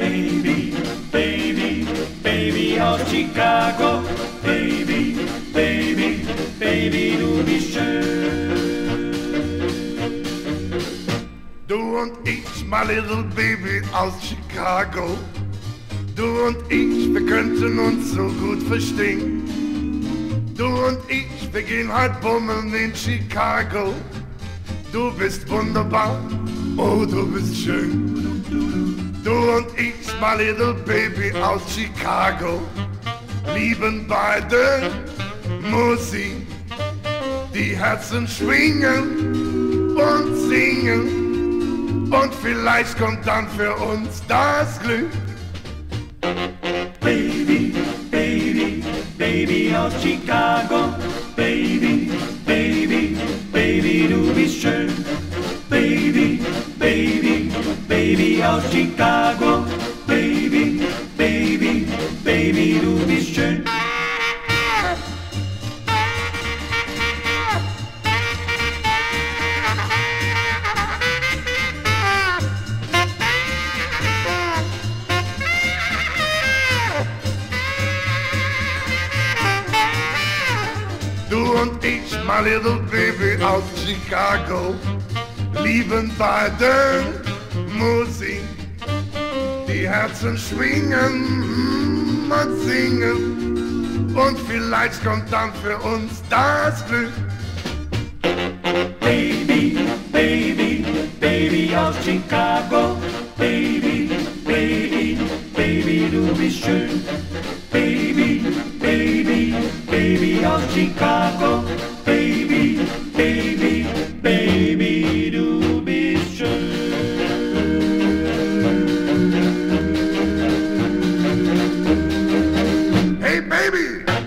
Baby, Baby, Baby aus Chicago. Baby, Baby, Baby, du bist schön. Du und ich, my little baby aus Chicago. Du und ich, wir könnten uns so gut verstehen. Du und ich, wir gehen halt bummeln in Chicago. Du bist wunderbar, oh du bist schön. Du und ich, my little baby aus Chicago, lieben beide Musik. Die Herzen schwingen und singen und vielleicht kommt dann für uns das Glück. Baby, Baby, Baby aus Chicago. Aus Chicago. Baby, Baby, Baby, du bist schön. Und ich, my little baby aus Chicago, lieben beide Musik. Die Herzen schwingen und singen und vielleicht kommt dann für uns das Glück. Baby, Baby, Baby aus Chicago. Baby, Baby, Baby, du bist schön. Baby, Baby, Baby aus Chicago. Baby!